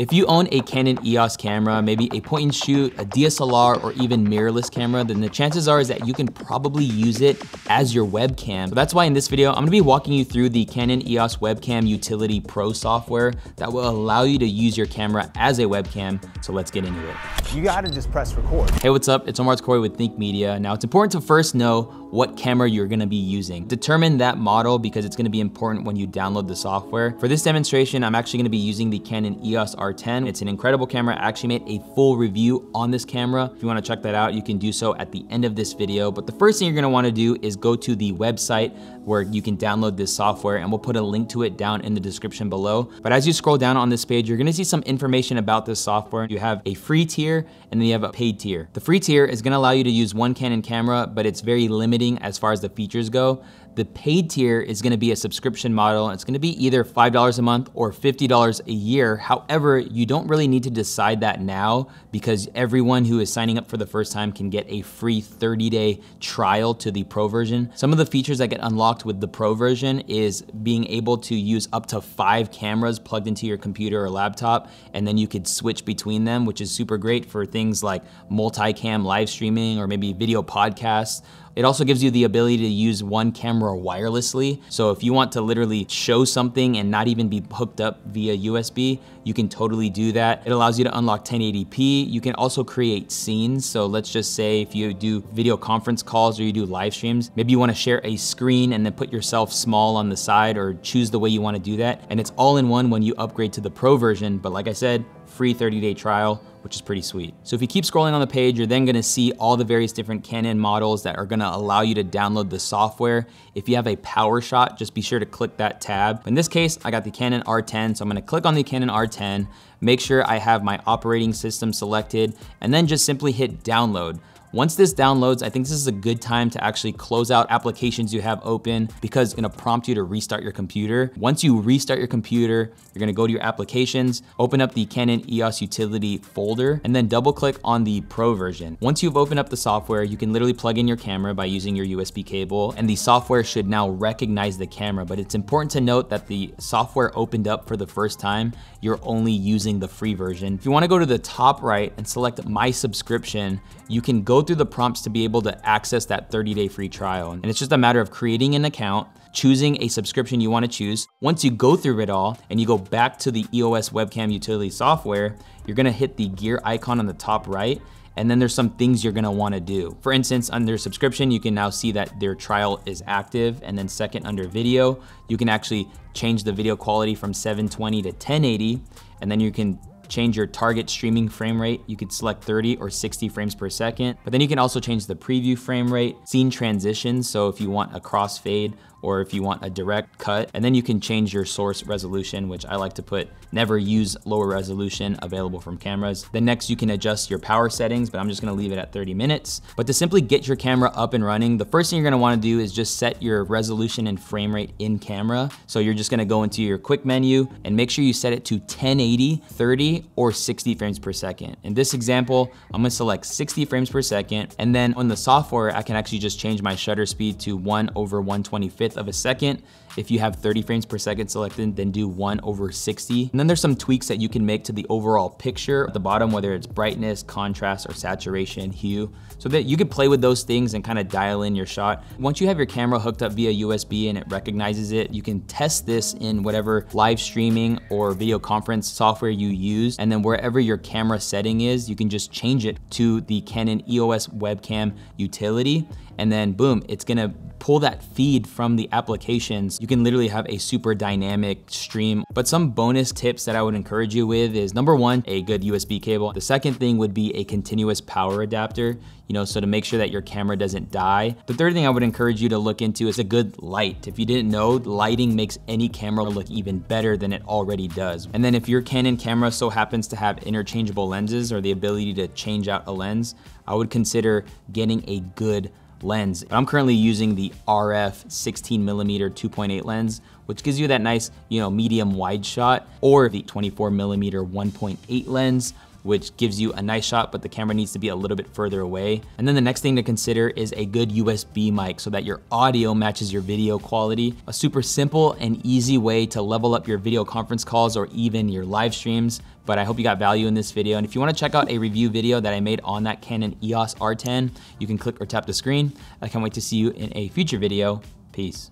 If you own a Canon EOS camera, maybe a point and shoot, a DSLR, or even mirrorless camera, then the chances are is that you can probably use it as your webcam. So that's why in this video, I'm gonna be walking you through the Canon EOS Webcam Utility Pro software that will allow you to use your camera as a webcam. So let's get into it. You gotta just press record. Hey, what's up? It's Omar El Takrori with Think Media. Now it's important to first know what camera you're gonna be using. Determine that model because it's gonna be important when you download the software. For this demonstration, I'm actually gonna be using the Canon EOS R10. It's an incredible camera. I actually made a full review on this camera. If you wanna check that out, you can do so at the end of this video. But the first thing you're gonna wanna do is go to the website where you can download this software and we'll put a link to it down in the description below. But as you scroll down on this page, you're gonna see some information about this software. You have a free tier and then you have a paid tier. The free tier is gonna allow you to use one Canon camera, but it's very limited as far as the features go. The paid tier is gonna be a subscription model. It's gonna be either $5 a month or $50 a year. However, you don't really need to decide that now because everyone who is signing up for the first time can get a free 30 day trial to the pro version. Some of the features that get unlocked with the pro version is being able to use up to five cameras plugged into your computer or laptop, and then you could switch between them, which is super great for things like multicam live streaming or maybe video podcasts. It also gives you the ability to use one camera wirelessly. So if you want to literally show something and not even be hooked up via USB, you can totally do that. It allows you to unlock 1080p. You can also create scenes. So let's just say if you do video conference calls or you do live streams, maybe you wanna share a screen and then put yourself small on the side or choose the way you wanna do that. And it's all in one when you upgrade to the pro version. But like I said, free 30 day trial, which is pretty sweet. So if you keep scrolling on the page, you're then gonna see all the various different Canon models that are gonna allow you to download the software. If you have a PowerShot, just be sure to click that tab. In this case, I got the Canon R10, so I'm gonna click on the Canon R10, make sure I have my operating system selected, and then just simply hit download. Once this downloads, I think this is a good time to actually close out applications you have open because it's gonna prompt you to restart your computer. Once you restart your computer, you're gonna go to your applications, open up the Canon EOS utility folder, and then double click on the pro version. Once you've opened up the software, you can literally plug in your camera by using your USB cable, and the software should now recognize the camera. But it's important to note that the software opened up for the first time, you're only using the free version. If you wanna go to the top right and select my subscription, you can go through the prompts to be able to access that 30 day free trial. And it's just a matter of creating an account, choosing a subscription you wanna choose. Once you go through it all and you go back to the EOS webcam utility software, you're gonna hit the gear icon on the top right and then there's some things you're gonna wanna do. For instance, under subscription, you can now see that their trial is active. And then second, under video, you can actually change the video quality from 720 to 1080. And then you can change your target streaming frame rate. You could select 30 or 60 frames per second, but then you can also change the preview frame rate, scene transitions. So if you want a crossfade or if you want a direct cut, and then you can change your source resolution, which I like to put never use lower resolution available from cameras. Then next you can adjust your power settings, but I'm just gonna leave it at 30 minutes. But to simply get your camera up and running, the first thing you're gonna wanna do is just set your resolution and frame rate in camera. So you're just gonna go into your quick menu and make sure you set it to 1080, 30, or 60 frames per second. In this example, I'm gonna select 60 frames per second, and then on the software, I can actually just change my shutter speed to one over 125th of a second. If you have 30 frames per second selected, then do one over 60. And then there's some tweaks that you can make to the overall picture at the bottom, whether it's brightness, contrast, or saturation, hue, so that you can play with those things and kind of dial in your shot. Once you have your camera hooked up via USB and it recognizes it, you can test this in whatever live streaming or video conference software you use. And then wherever your camera setting is, you can just change it to the Canon EOS webcam utility. And then boom, it's gonna pull that feed from the applications, you can literally have a super dynamic stream. But some bonus tips that I would encourage you with is number one, a good USB cable. The second thing would be a continuous power adapter, you know, so to make sure that your camera doesn't die. The third thing I would encourage you to look into is a good light. If you didn't know, lighting makes any camera look even better than it already does. And then if your Canon camera so happens to have interchangeable lenses or the ability to change out a lens, I would consider getting a good lens. I'm currently using the RF 16 millimeter 2.8 lens, which gives you that nice, you know, medium wide shot, or the 24 millimeter 1.8 lens, which gives you a nice shot, but the camera needs to be a little bit further away. And then the next thing to consider is a good USB mic so that your audio matches your video quality. A super simple and easy way to level up your video conference calls or even your live streams. But I hope you got value in this video. And if you wanna check out a review video that I made on that Canon EOS R10, you can click or tap the screen. I can't wait to see you in a future video. Peace.